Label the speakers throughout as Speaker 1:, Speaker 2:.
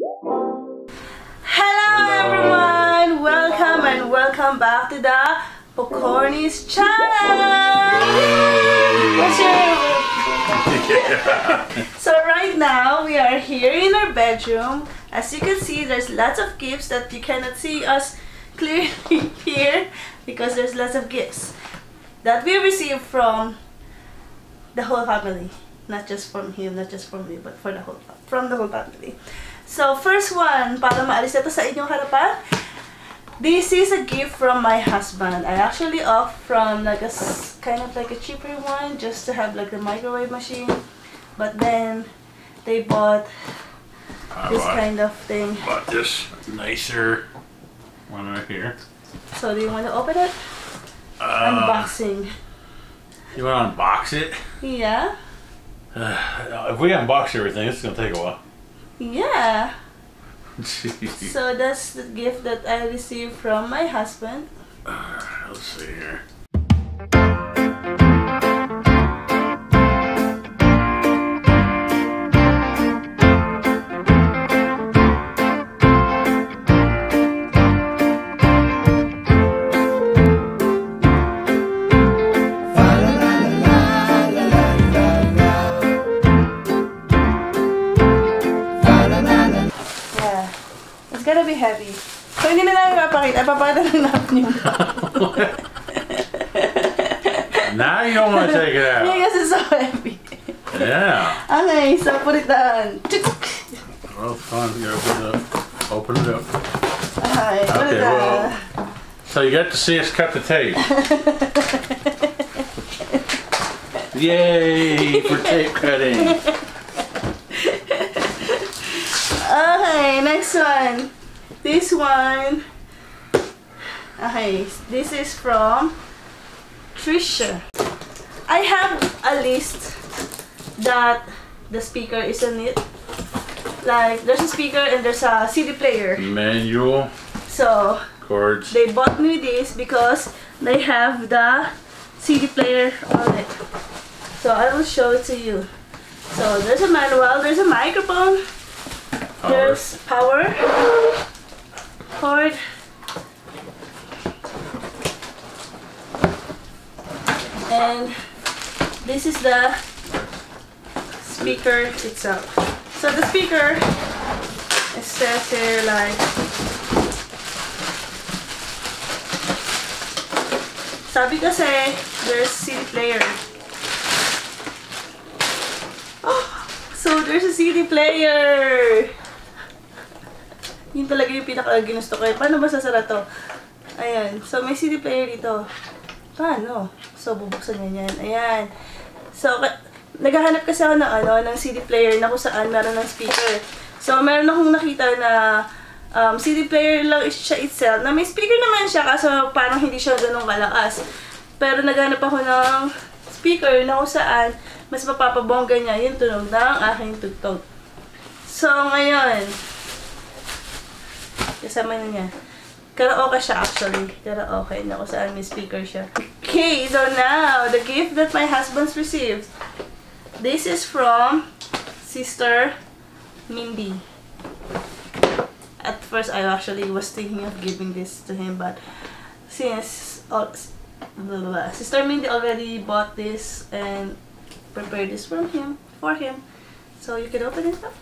Speaker 1: Hello, everyone! Welcome and welcome back to the Pokornys channel! So right now, we are here in our bedroom. As you can see, there's lots of gifts that you cannot see us clearly here because there's lots of gifts that we received from the whole family. Not just from him, not just from me, but for the whole from the whole family. So first one, para maalis na to sa inyong harapan. This is a gift from my husband. I actually opt from like a kind of like a cheaper one just to have like the microwave machine. But then they bought
Speaker 2: I
Speaker 1: this
Speaker 2: bought,
Speaker 1: kind of thing.
Speaker 2: bought this nicer one right here.
Speaker 1: So do you want to open it?
Speaker 2: Uh,
Speaker 1: Unboxing.
Speaker 2: you want to unbox it?
Speaker 1: Yeah.
Speaker 2: Uh, if we unbox everything, it's gonna take a while.
Speaker 1: Yeah.
Speaker 2: Jeez.
Speaker 1: So that's the gift that I received from my husband.
Speaker 2: Uh, let's see here.
Speaker 1: Gonna be heavy. So hindi na namin mapakita. Papakita lang natin yung
Speaker 2: now you don't want to take it out.
Speaker 1: Because it's so heavy.
Speaker 2: Yeah.
Speaker 1: Okay, so put it down.
Speaker 2: Well, fine. You open it up. Open it up.
Speaker 1: Okay, put it down.
Speaker 2: well. So you got to see us cut the tape. Yay for tape cutting.
Speaker 1: Okay, next one. This one. Okay, this is from Trisha. I have a list that the speaker is on it. Like, there's a speaker and there's a CD player.
Speaker 2: Manual
Speaker 1: So,
Speaker 2: cords.
Speaker 1: they bought me this because they have the CD player on it. So I will show it to you. So there's a manual, there's a microphone,
Speaker 2: Power.
Speaker 1: there's power, and this is the speaker itself. So the speaker, it says here like Sabi kasi, there's CD player. Oh, so there's a CD player! Yun talaga yung pinaka ginusto ko. eh. Paano ba sasara to? Ayan. So, may CD player dito. Paano? So, bubuksan niya yan. Ayan. So, naghahanap kasi ako ng, ano, ng CD player na kung saan meron ng speaker. So, meron akong nakita na um, CD player lang is- siya itself, na may speaker naman siya, kaso parang hindi siya ganun kalakas. Pero naghanap ako ng speaker na kung saan mas mapapabongga niya yung tunog ng aking tugtog. So, ngayon, kasama na niya. Karaoke siya actually. Karaoke na kung saan may speaker siya. Okay, so now, the gift that my husband's received. This is from Sister Mindy. At first, I actually was thinking of giving this to him, but since all, blah, blah, blah, Sister Mindy already bought this and prepared this from him for him, so you can open it up.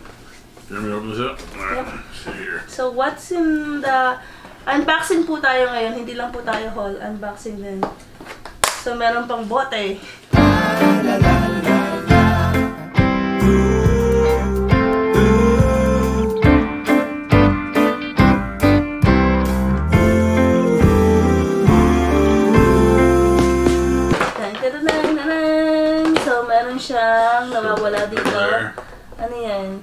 Speaker 2: Let me open this up. Alright,
Speaker 1: Yep.
Speaker 2: see here.
Speaker 1: So what's in the unboxing po tayo ngayon, hindi lang po tayo haul, unboxing din. So meron pang bote. So meron siyang nawawala dito. Ano yan?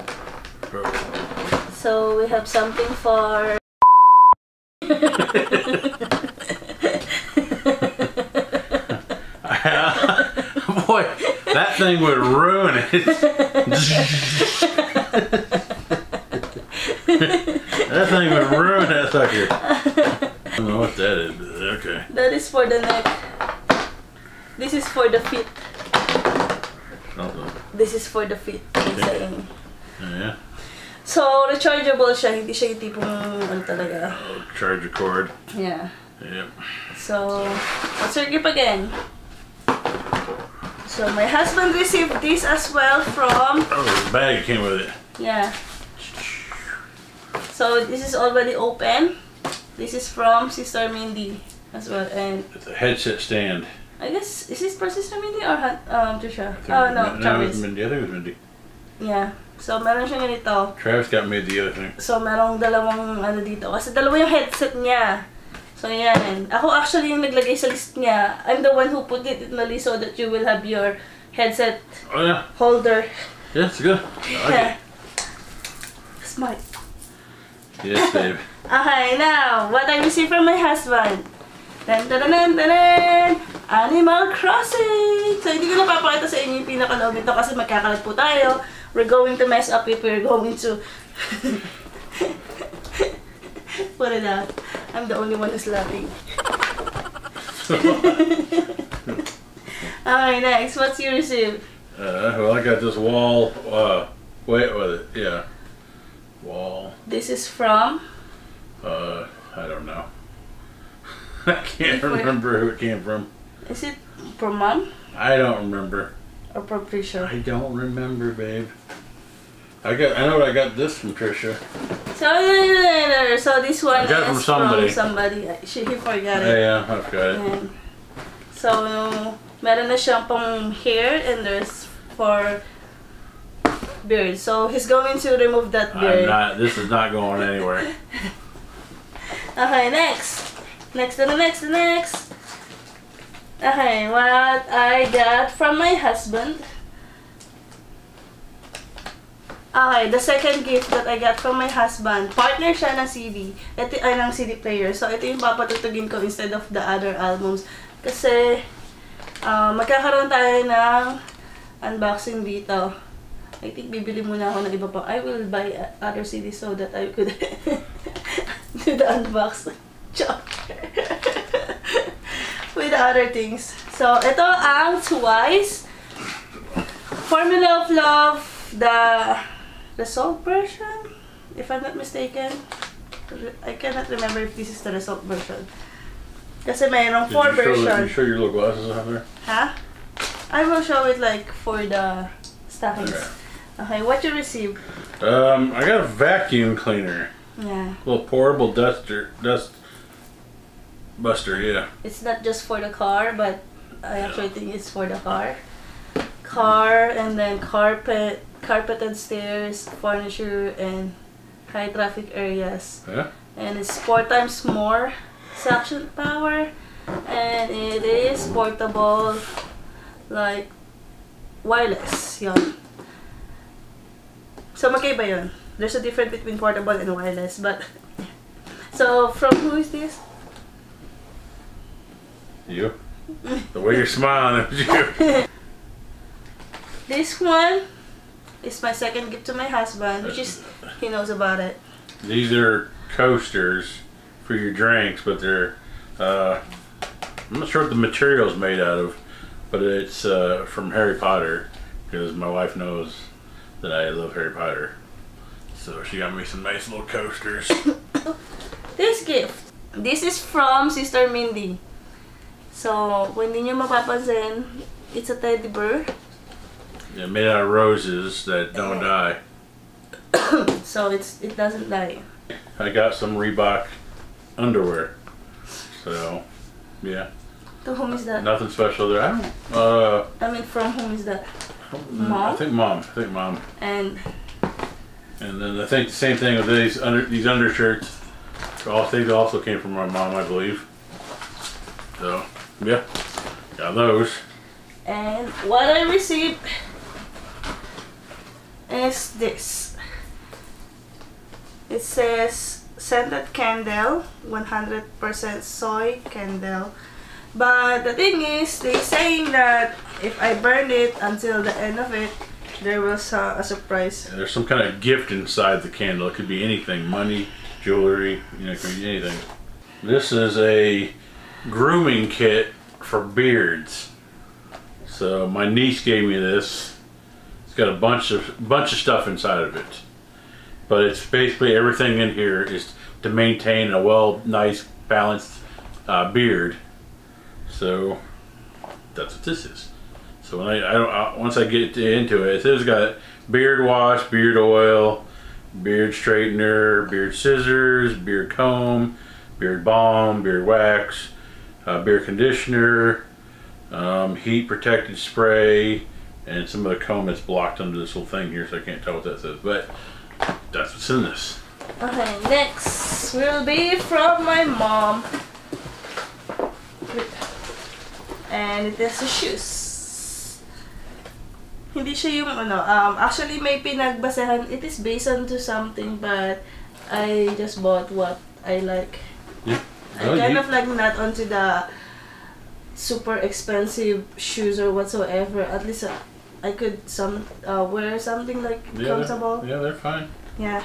Speaker 1: So we have something for
Speaker 2: Boy, that thing would ruin it. that thing would ruin that sucker. I don't know what that is, but okay.
Speaker 1: That is for the neck. This is for the feet. This is for the feet. I'm saying.
Speaker 2: Oh, yeah.
Speaker 1: So, rechargeable siya. Hindi siya yung tipong ano talaga.
Speaker 2: Oh, charger cord.
Speaker 1: Yeah.
Speaker 2: Yep.
Speaker 1: So, let's our gift again. So, my husband received this as well from,
Speaker 2: Oh, a bag came with it.
Speaker 1: yeah. So, this is already open. This is from Sister Mindy as well. And
Speaker 2: It's a headset stand.
Speaker 1: I guess, is this for Sister Mindy or um, Trisha? Oh, no,
Speaker 2: was
Speaker 1: Travis.
Speaker 2: Mindy. I think it was Mindy.
Speaker 1: Yeah. So, meron siyang ganito.
Speaker 2: Travis got me the other thing.
Speaker 1: So, merong dalawang ano dito. Kasi dalawa yung headset niya. So, yan. Ako actually yung naglagay sa list niya. I'm the one who put it in the list so that you will have your headset
Speaker 2: Oh yeah,
Speaker 1: holder.
Speaker 2: yeah, it's good. I like
Speaker 1: Yeah. Smart.
Speaker 2: Yes, babe.
Speaker 1: Okay, now, what I received from my husband. Dun, dun, dun, dun, dun. Animal Crossing! So, hindi ko napapakita sa inyo yung pinakaloob nito kasi magkakalat po tayo. We're going to mess up if we're going to put it out. I'm the only one who's laughing. Alright, next. What's you received?
Speaker 2: Uh, well, I got this wall. Uh, wait, with it? Yeah, wall.
Speaker 1: This is from
Speaker 2: Uh, I don't know. I can't remember who it came from.
Speaker 1: Is it from mom
Speaker 2: I don't remember.
Speaker 1: Or from Trisha?
Speaker 2: I don't remember, babe. I got. I know I got this from Trisha.
Speaker 1: So, so this one
Speaker 2: I got from somebody.
Speaker 1: from somebody. She, he forgot it.
Speaker 2: Yeah, I've got it.
Speaker 1: So, meron na siyang pang hair and there's for beard. So, he's going to remove that
Speaker 2: I'm
Speaker 1: beard.
Speaker 2: not. This is not going anywhere.
Speaker 1: Okay, next. Next to the next to the next. Okay, what I got from my husband. Okay, the second gift that I got from my husband, partner siya ng CD. Ito ay ng CD player. So, ito yung papatutugin ko instead of the other albums. Kasi, ah, magkakaroon tayo ng unboxing dito. I think bibili muna ako ng iba pa. I will buy uh, other CDs so that I could do the unboxing. Chok. With other things. So, ito ang Twice Formula of Love, the Result version, if I'm not mistaken. I cannot remember if this is the Result version. Kasi mayroong four
Speaker 2: you show, did you show your little glasses on there?
Speaker 1: Huh? I will show it like for the stockings. Okay, what you receive?
Speaker 2: Um, I got a vacuum cleaner,
Speaker 1: Yeah.
Speaker 2: little portable duster, dust buster. Yeah.
Speaker 1: It's not just for the car, but I actually think it's for the car. Car and then carpet, carpeted stairs, furniture, and high traffic areas.
Speaker 2: Yeah.
Speaker 1: And it's four times more suction power, and it is portable, like wireless. Yun. So magkaiba yun. There's a difference between portable and wireless, but so from who is this?
Speaker 2: You. The way you're smiling, you.
Speaker 1: This one is my second gift to my husband, which is he knows about it.
Speaker 2: These are coasters for your drinks, but they're. Uh, I'm not sure what the material is made out of, but it's uh, from Harry Potter because my wife knows that I love Harry Potter. So she got me some nice little coasters.
Speaker 1: This gift, this is from Sister Mindy. So, kung hindi nyo mapapansin, it's a teddy bear.
Speaker 2: Yeah, made out of roses that don't die.
Speaker 1: So, it's it doesn't die.
Speaker 2: I got some Reebok underwear. So, yeah,
Speaker 1: To whom is that?
Speaker 2: nothing special there. I don't. Uh,
Speaker 1: I mean, from whom is that? Mom.
Speaker 2: I think mom. I think mom.
Speaker 1: And
Speaker 2: And then I think the same thing with these under these undershirts. All things also came from my mom, I believe. So, yeah, got those.
Speaker 1: and what I received is this. It says scented candle, 100% soy candle. But the thing is, they're saying that if I burn it until the end of it, there was a, a surprise.
Speaker 2: And there's some kind of gift inside the candle. It could be anything, money, jewelry, you know, it could be anything. This is a grooming kit for beards. So my niece gave me this. It's got a bunch of bunch of stuff inside of it, but it's basically everything in here is to maintain a well, nice, balanced uh, beard. So that's what this is. So when I, I don't I, once I get into it, it's got beard wash, beard oil, beard straightener, beard scissors, beard comb, beard balm, beard wax, uh, beard conditioner, um, heat protected spray, and some of the comb that's blocked under this little thing here, so I can't tell what that says. But that's what's in this.
Speaker 1: Okay, next will be from my mom. And it is the shoes. Hindi siya yung ano, um, actually may pinagbasehan, it is based on to something, but I just bought what I like.
Speaker 2: Yeah.
Speaker 1: I kind of like not onto the super expensive shoes or whatsoever. At least uh, I could some uh, wear something like
Speaker 2: yeah,
Speaker 1: comfortable.
Speaker 2: They're, yeah, they're fine.
Speaker 1: Yeah.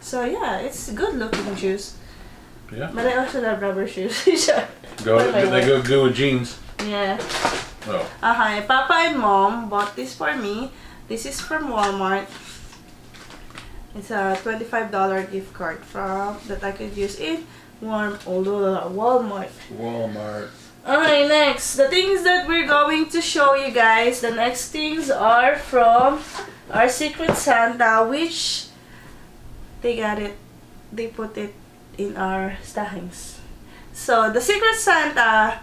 Speaker 1: So yeah, it's good looking shoes.
Speaker 2: Yeah.
Speaker 1: But I also love rubber shoes.
Speaker 2: Go. They
Speaker 1: way.
Speaker 2: go good with jeans.
Speaker 1: yeah.
Speaker 2: Oh.
Speaker 1: Okay, Papa and Mom bought this for me. This is from Walmart. It's a $25 gift card from that I could use in warm uh, Walmart.
Speaker 2: Walmart.
Speaker 1: Alright, next. The things that we're going to show you guys, the next things are from our Secret Santa, which they got it, they put it in our stockings. So, the Secret Santa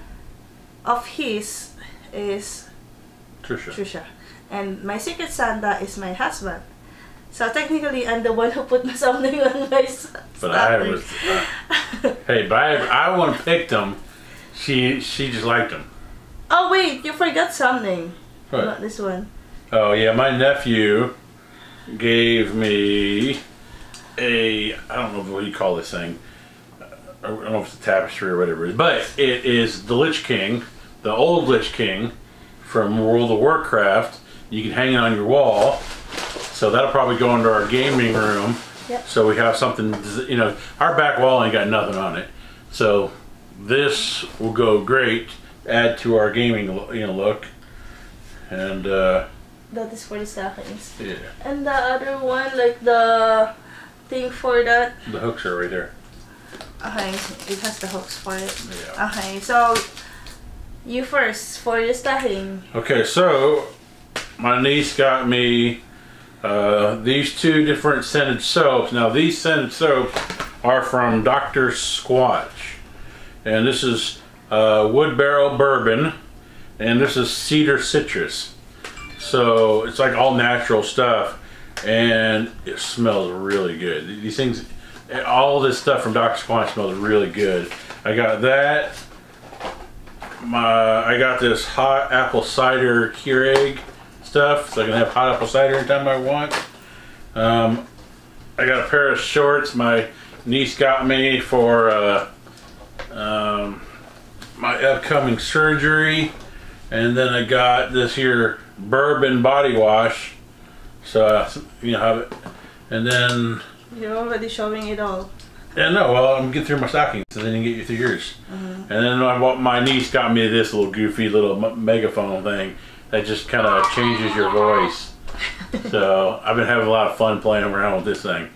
Speaker 1: of his is
Speaker 2: Trisha.
Speaker 1: Trisha. And my Secret Santa is my husband. So, technically, I'm the one who put something on my s-
Speaker 2: But I was. Uh, hey, but I, I want to pick them. She she just liked them.
Speaker 1: oh, wait, you forgot something.
Speaker 2: What?
Speaker 1: Not this one.
Speaker 2: Oh yeah, my nephew gave me a I don't know what you call this thing. I don't know if it's a tapestry or whatever it is, but it is the Lich King, the old Lich King from World of Warcraft. You can hang it on your wall, so that'll probably go into our gaming room.
Speaker 1: Yep.
Speaker 2: So we have something, you know, our back wall ain't got nothing on it. So this will go great, add to our gaming, you know, look. And uh,
Speaker 1: That is for the stockings.
Speaker 2: yeah,
Speaker 1: And the other one, like the thing for that.
Speaker 2: the hooks are right there.
Speaker 1: Okay, it has the hooks for it.
Speaker 2: Yeah.
Speaker 1: Okay, so you first for your stocking.
Speaker 2: Okay, so my niece got me uh, these two different scented soaps. Now these scented soaps are from Dr. Squatch, and this is uh, wood barrel bourbon, and this is cedar citrus. So it's like all natural stuff, and it smells really good. These things, all this stuff from Dr. Squatch smells really good. I got that my I got this hot apple cider Keurig stuff, so I can have hot apple cider anytime I want. Um, I got a pair of shorts my niece got me for uh, um, my upcoming surgery, and then I got this here bourbon body wash. So uh, you know have it, and then
Speaker 1: You're already showing it all.
Speaker 2: yeah, no, well, I'm getting through my stockings, and then you get you through yours. And then I, my niece got me this little goofy little megaphone thing that just kind of changes your voice. so I've been having a lot of fun playing around with this thing.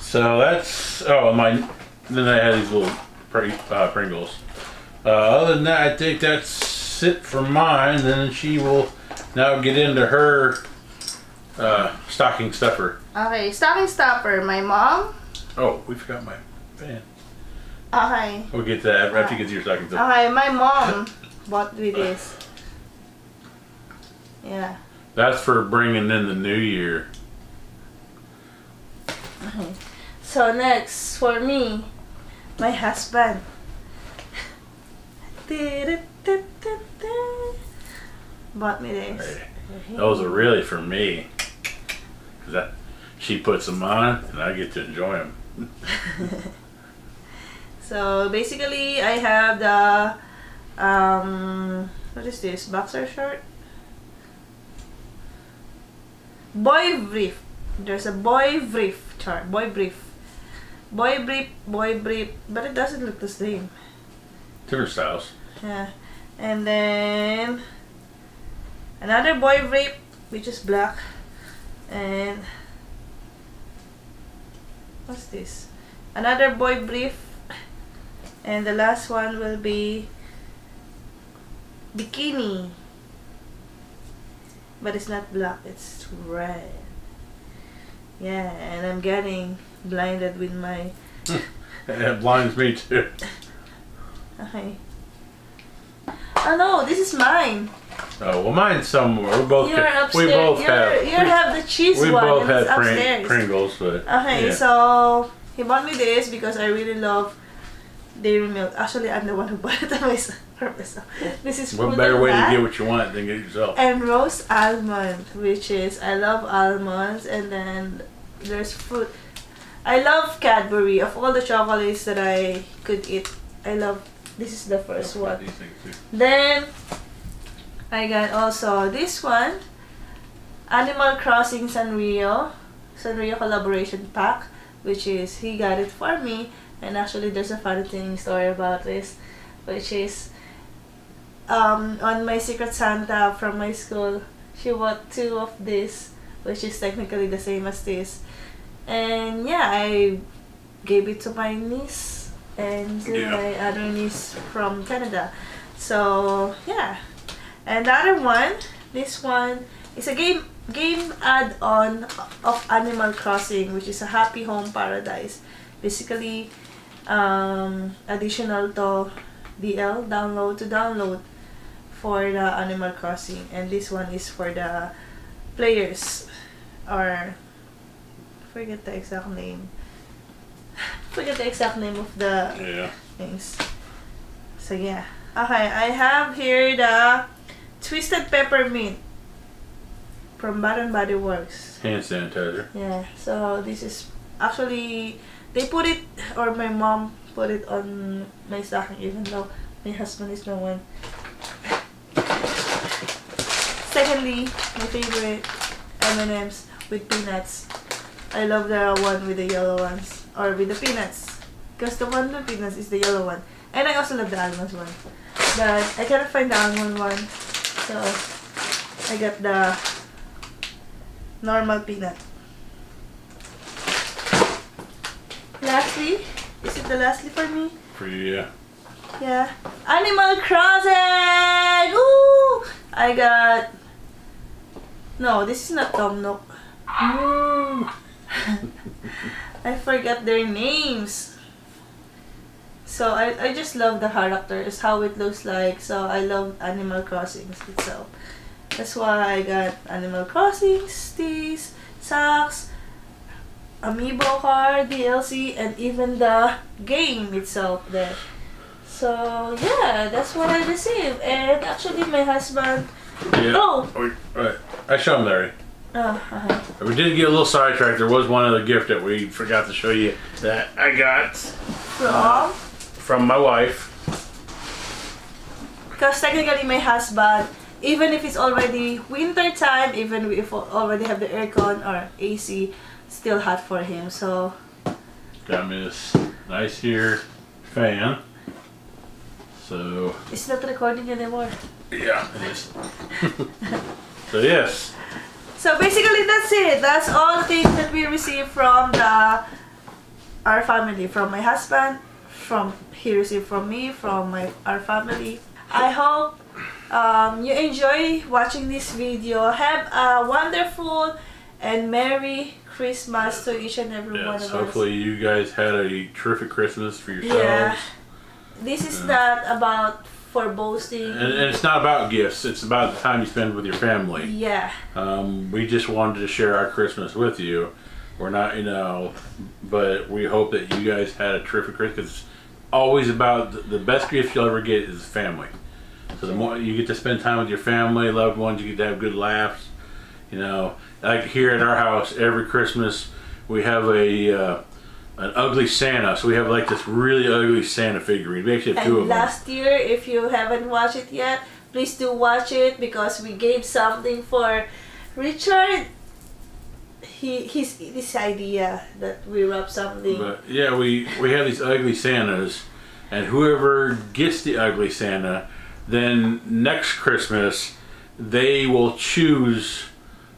Speaker 2: So that's oh, my then I had these little uh, Pringles. Uh, other than that, I think that's it for mine. Then she will now get into her uh, stocking stuffer.
Speaker 1: Okay, stocking stopper. My mom.
Speaker 2: Oh, we forgot my fan.
Speaker 1: Okay.
Speaker 2: We'll get to that after you get to your stocking stuffer.
Speaker 1: Okay, my mom bought me this. Yeah.
Speaker 2: That's for bringing in the new year.
Speaker 1: So next for me, my husband. Bought me this.
Speaker 2: Hey, those are really for me. 'Cause that she puts them on, and I get to enjoy them.
Speaker 1: So basically, I have the um, what is this boxer short? Boy brief. There's a boy brief chart. Boy brief. Boy brief. Boy brief. But it doesn't look the same.
Speaker 2: Different styles.
Speaker 1: Yeah. And then another boy brief, which is black, and what's this? Another boy brief. And the last one will be bikini. But it's not black, it's red. Yeah, and I'm getting blinded with my
Speaker 2: It blinds me too.
Speaker 1: okay. Oh no, this is mine.
Speaker 2: Oh well, mine's somewhere. We both
Speaker 1: You're upstairs.
Speaker 2: we both
Speaker 1: you're,
Speaker 2: have
Speaker 1: you have the cheese
Speaker 2: we
Speaker 1: one.
Speaker 2: both had
Speaker 1: it's
Speaker 2: Pring-
Speaker 1: upstairs.
Speaker 2: Pringles, but
Speaker 1: Okay,
Speaker 2: yeah.
Speaker 1: so he bought me this because I really love dairy milk. Actually, I'm the one who bought it myself. for myself. This is
Speaker 2: what better way to get what you want than get it yourself?
Speaker 1: and roast almond, which is I love almonds, and then there's fruit. I love Cadbury. Of all the chocolates that I could eat, I love. This is the first one. Then I got also this one, Animal Crossing Sanrio, Sanrio collaboration pack, which is he got it for me. And actually, there's a funny thing story about this, which is um, on my Secret Santa from my school, she bought two of this, which is technically the same as this. And yeah, I gave it to my niece and to
Speaker 2: Yeah.
Speaker 1: my other niece from Canada. So yeah, and the other one, this one is a game game add-on of Animal Crossing, which is a Happy Home Paradise. Basically, um, additional to DL download to download for the Animal Crossing, and this one is for the players or forget the exact name. Forget the exact name of the
Speaker 2: Yeah.
Speaker 1: things. So yeah. Okay, I have here the Twisted Peppermint from Bath and Body Works.
Speaker 2: Hand sanitizer.
Speaker 1: Yeah, so this is actually they put it or my mom put it on my stocking even though my husband is the one. Secondly, my favorite M&M's with peanuts. I love the one with the yellow ones or with the peanuts because the one with peanuts is the yellow one. And I also love the almond one. But I cannot find the almond one. So I got the normal peanut. Lastly, is it the lastly for me?
Speaker 2: For you, yeah.
Speaker 1: Yeah. Animal Crossing! Ooh! I got... No, this is not Tom Nook. Mm. I forgot their names. So I, I just love the characters, how it looks like. So I love Animal Crossings itself. That's why I got Animal Crossings, these, socks, amiibo card, DLC, and even the game itself there. So yeah, that's what I received. And actually my husband
Speaker 2: Yeah.
Speaker 1: Oh!
Speaker 2: We, right. I show him, Larry.
Speaker 1: Oh, uh-huh.
Speaker 2: We did get a little sidetracked. There was one other gift that we forgot to show you that I got
Speaker 1: From
Speaker 2: from my wife.
Speaker 1: because technically my husband, even if it's already winter time, even if we already have the aircon or AC, still hot for him. So
Speaker 2: Got me this nice here fan. So
Speaker 1: it's not recording anymore.
Speaker 2: yeah, it is. so yes,
Speaker 1: So basically that's it. That's all the things that we received from the our family, from my husband, from he received from me, from my our family. I hope um, you enjoy watching this video. Have a wonderful and merry Christmas to each and every one of
Speaker 2: Hopefully you guys had a terrific Christmas for
Speaker 1: us.
Speaker 2: yourselves.
Speaker 1: Yeah. This is not about for boasting.
Speaker 2: And, and it's not about gifts. It's about the time you spend with your family.
Speaker 1: yeah.
Speaker 2: Um, we just wanted to share our Christmas with you. We're not, you know, but we hope that you guys had a terrific Christmas. 'cause It's always about the, the best gift you'll ever get is family. So the more you get to spend time with your family, loved ones, you get to have good laughs. You know, like here at our house, every Christmas we have a uh, an ugly Santa. So we have like this really ugly Santa figurine. We actually have two
Speaker 1: And
Speaker 2: of them.
Speaker 1: last year, if you haven't watched it yet, please do watch it because we gave something for Richard. He his this idea that we wrap something.
Speaker 2: But yeah, we we have these ugly Santas, and whoever gets the ugly Santa, then next Christmas they will choose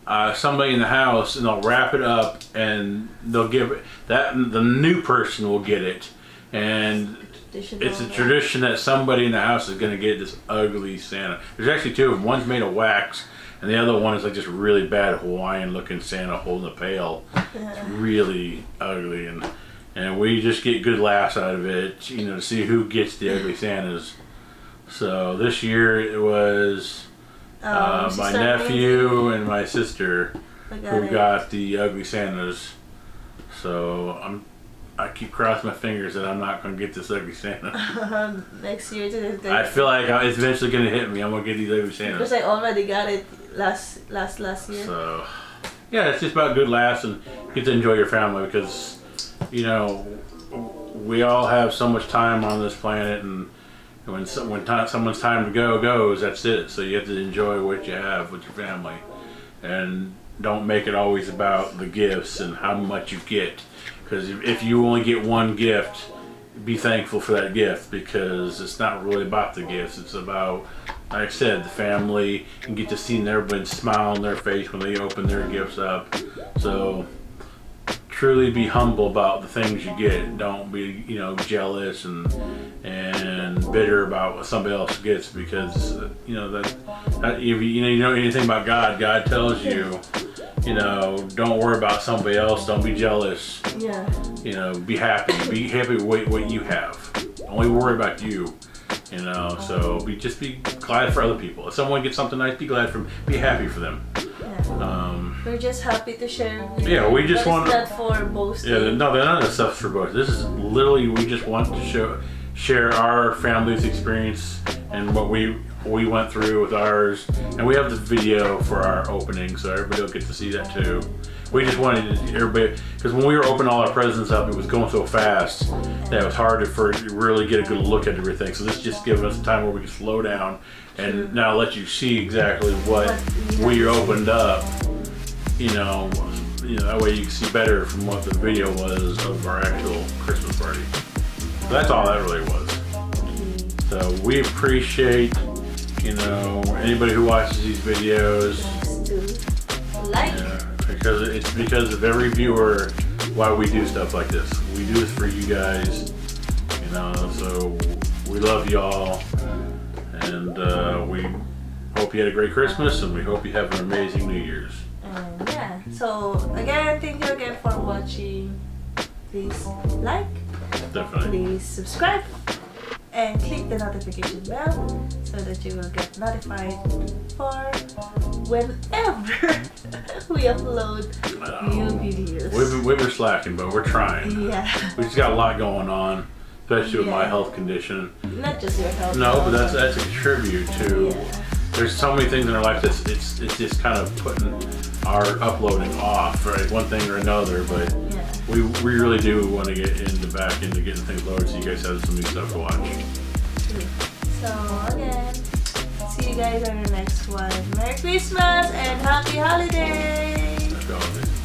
Speaker 2: uh, somebody in the house, and they'll wrap it up, and they'll give it that the new person will get it, and it's a tradition that somebody in the house is going to get this ugly Santa. There's actually two of them. One's made of wax, and the other one is like just really bad Hawaiian looking Santa holding a pail. It's really ugly, and and we just get good laughs out of it, you know, to see who gets the ugly Santas. So this year it was uh, my nephew and my sister
Speaker 1: I
Speaker 2: who
Speaker 1: it.
Speaker 2: got the ugly Santas. So I'm. I keep crossing my fingers that I'm not going to get this ugly Santa.
Speaker 1: next year
Speaker 2: I feel like it's eventually going to hit me. I'm going to get these ugly Santas because.
Speaker 1: I already got it last last last year.
Speaker 2: So, yeah, it's just about good laughs and get to enjoy your family because, you know, we all have so much time on this planet, and when someone's time to go goes, that's it. So you have to enjoy what you have with your family, and don't make it always about the gifts and how much you get. Because if if you only get one gift, be thankful for that gift because it's not really about the gifts. It's about, like I said, the family and get to see everybody smile on their face when they open their gifts up. So truly be humble about the things you get. Don't be, you know, jealous and and bitter about what somebody else gets because uh, you know that, that if you, you know you know anything about God, God tells you, you know, don't worry about somebody else. Don't be jealous.
Speaker 1: Yeah.
Speaker 2: You know, be happy. Be happy with what- what you have. Only worry about you. You know, so be just be glad for other people. If someone gets something nice, be glad for them. Be happy for them. Um,
Speaker 1: We're just happy to share.
Speaker 2: Yeah, we just want-
Speaker 1: not for boasting.
Speaker 2: Yeah, no, none of the stuff's for both. This is literally we just want to show, share our family's experience and what we we went through with ours, and we have the video for our opening, so everybody will get to see that too. We just wanted everybody because when we were opening all our presents up, it was going so fast that it was hard to for really get a good look at everything. So this just gives us time where we can slow down and now let you see exactly what
Speaker 1: we
Speaker 2: we opened up you know, you know, that way you can see better from what the video was of our actual Christmas party. So that's all that really was. So we appreciate, you know, anybody who watches these videos,
Speaker 1: like.
Speaker 2: uh, because it's because of every viewer why we do stuff like this. We do this for you guys, you know. So we love y'all, and uh, we hope you had a great Christmas, and we hope you have an amazing New Year's.
Speaker 1: And yeah. So again, thank you again for watching. Please like,
Speaker 2: Definitely.
Speaker 1: please subscribe, and click the notification bell so that you will get notified for whenever we upload new videos.
Speaker 2: We've been, we've been slacking, but we're trying.
Speaker 1: yeah,
Speaker 2: We just got a lot going on, especially with my health condition.
Speaker 1: not just your health.
Speaker 2: No, but that's that's a tribute to.
Speaker 1: Yeah.
Speaker 2: There's so many things in our life that's it's it's just kind of putting our uploading off, right? One thing or another, but
Speaker 1: Yeah.
Speaker 2: we we really do want to get into back into getting things loaded, so you guys have some new stuff to watch.
Speaker 1: So again, see you guys on the next one. Merry Christmas and Happy Holidays!
Speaker 2: That's all